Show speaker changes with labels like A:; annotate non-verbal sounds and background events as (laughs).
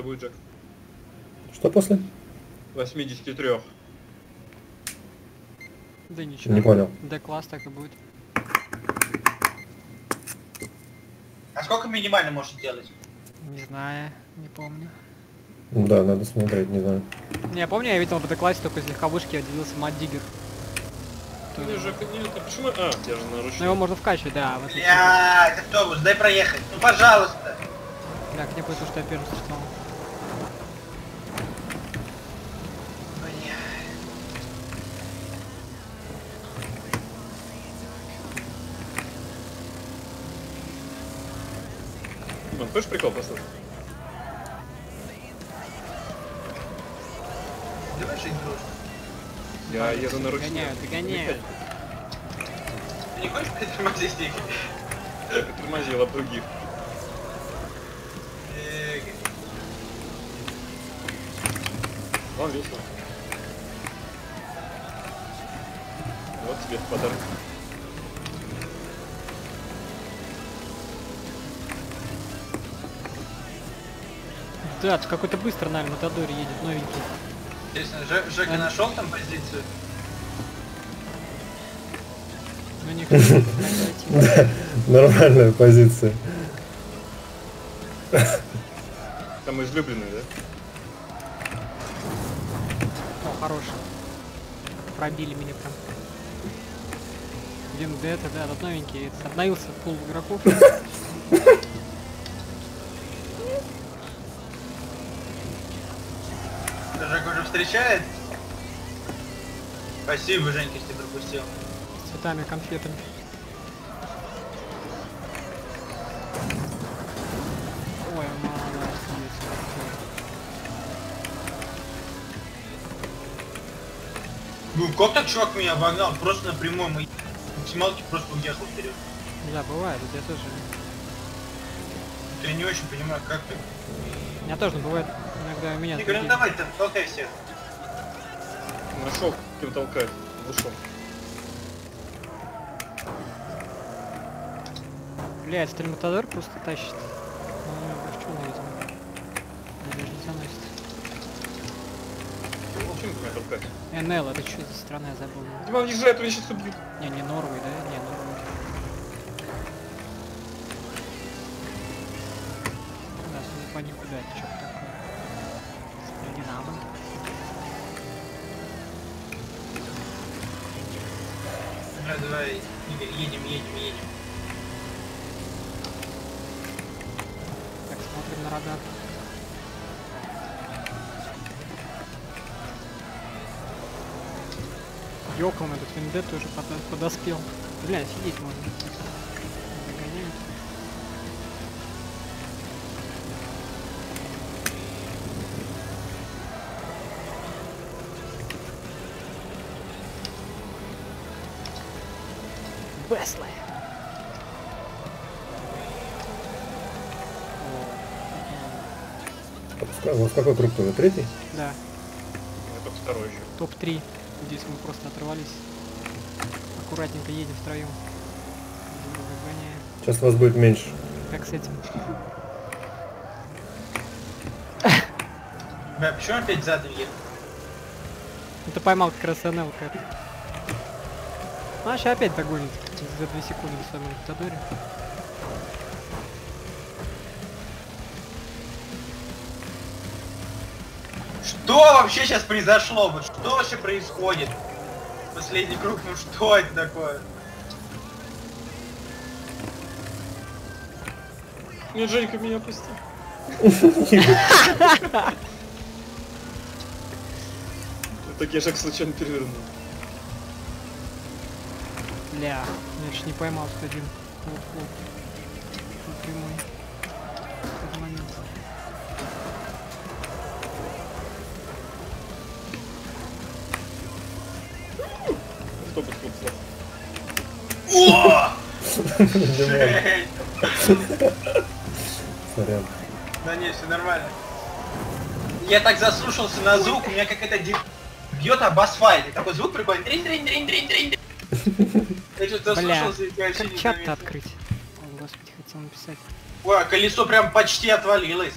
A: это будет, Джек?
B: Что после?
A: 83.
C: Да ничего.
B: Не понял.
C: Д-класс так и будет.
D: А сколько минимально может делать?
C: Не знаю, не помню.
B: Да, надо смотреть, не знаю.
C: Не, я помню, я видел в Д-классе только из легковушки отделился Маддигер.
A: Ну, Джек, нет, а почему? А, я же
C: Но
A: наручник.
C: его можно вкачивать, да. В отличие-
D: Блядь, автобус, дай проехать. Ну пожалуйста.
C: Да, мне повезло, что я первым стал.
A: Димон, хочешь прикол послушать?
D: Давай жить дружно.
A: Я еду на ручник.
C: Догоняют, догоняют.
D: Ты не хочешь притормозить их?
A: Я притормозил от других. Вам весело. Вот тебе в подарок.
C: Да, какой-то быстро, наверное, Матадор едет, новенький.
D: Интересно, Ж- Жека
C: А.
D: нашел там позицию?
C: Ну хочу (laughs) найти.
B: Нормальная позиция.
A: Там излюбленный, да?
C: О, хороший. Пробили меня прям. Блин, да это, да, тут новенький. Обновился пул игроков. (laughs)
D: Жека уже встречает? Спасибо, Женька, если пропустил.
C: С цветами, конфетами. Ой, молодец.
D: Ну как так чувак меня обогнал? Просто напрямую мы максималки просто уехал вперед.
C: Да, бывает, я тоже.
D: Я не очень понимаю, как ты.
C: У меня тоже бывает иногда у меня.
D: Игорь, ну давай там, толкай всех.
A: Нашел, кем толкает. Вышел.
C: Блядь, стальматодор просто тащит. Ну, говчуна, видимо. Или даже не заносит.
A: Ты меня толкать?
C: НЛ, это что за страна, я забыл.
A: Дима, въезжает, меня сейчас убьют.
C: Не, не Норвей, да? Не, Норвей. Да, это что такое. Скандинавы.
D: Давай, давай, Игорь, едем, едем, едем.
C: Так, смотрим на радар. Ёком этот виндет тоже подо- подоспел. Бля, офигеть можно. Бесли.
B: У вас какой круг тоже? Третий?
C: Да,
A: Я только второй еще.
C: топ-3. Здесь мы просто оторвались. Аккуратненько едем втроем.
B: Сейчас вас будет меньше.
C: Как с этим?
D: Бля, почему опять задом едем?
C: Ну ты поймал как раз НЛ как. А, сейчас опять догонит. За 2 секунды в своем Матадоре.
D: Что вообще сейчас произошло? Вот что вообще происходит? Последний круг, ну что это такое?
A: Нет, Женька меня пусти. Так я же случайно перевернул.
C: Бля, я ж не поймал тут один. Тут прямой. Этот момент.
A: Кто слов?
D: О!
B: Сорян.
D: Да не, все нормально. Я так заслушался на звук, у меня какая-то ди... бьет об асфальт. И такой звук прикольный. Трин, трин, трин, трин, трин. Я что-то
C: чат-то открыть? О, господи, хотел написать.
D: Ой, а колесо прям почти отвалилось.